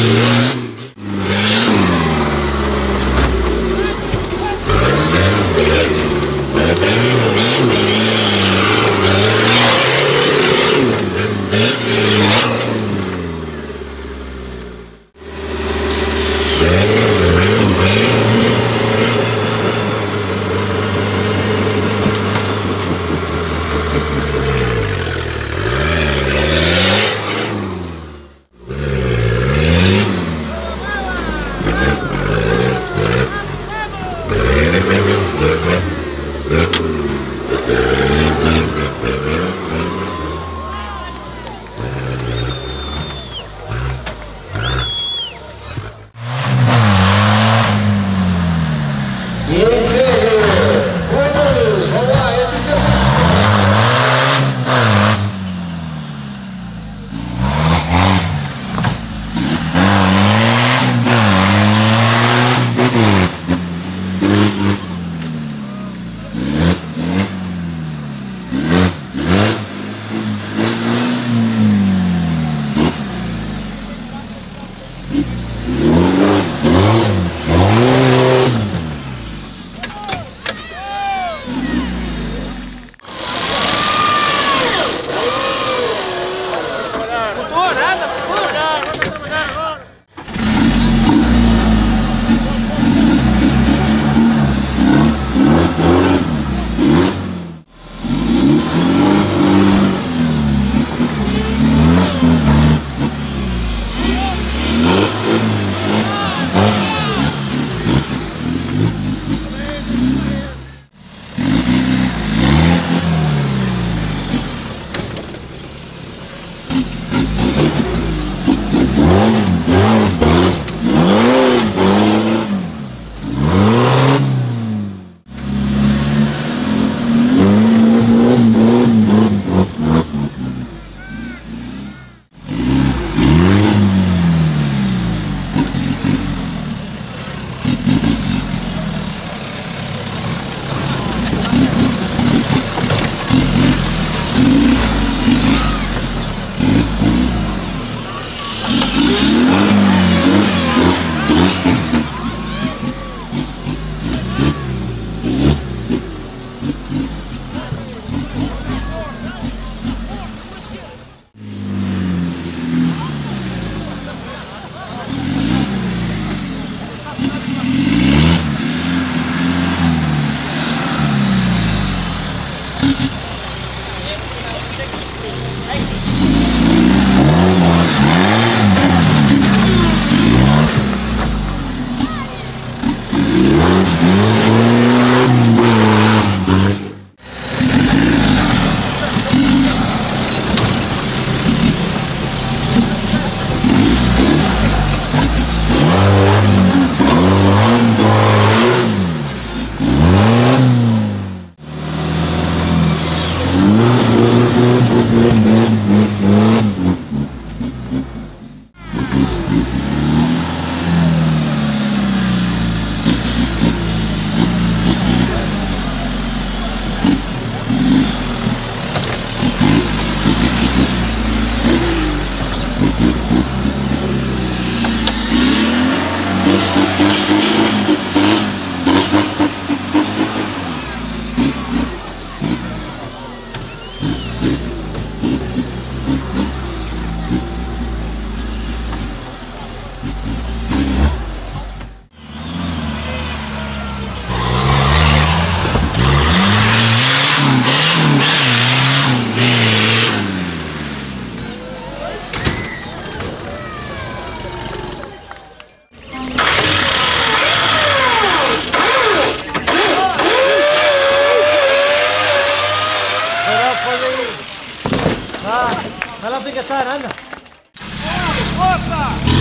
Yeah. Amen. ligação arana. Força!